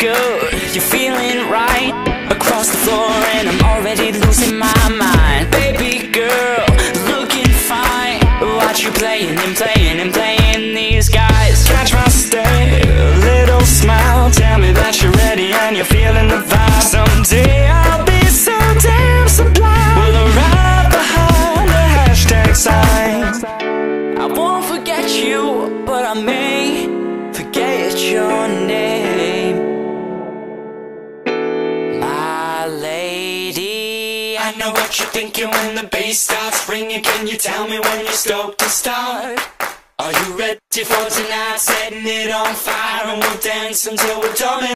good, you're feeling right Across the floor and I'm already losing my mind. Baby girl, looking fine. Watch you playing and playing and playing these guys. Catch my stare, little smile. Tell me that you're ready and you're feeling the vibe. Someday I'll be so damn sublime. Will arrive behind the hashtag sign. I won't forget you, but I may I know what you're thinking when the bass starts ringing Can you tell me when you're stoked to start? Are you ready for tonight? Setting it on fire and we'll dance until we're done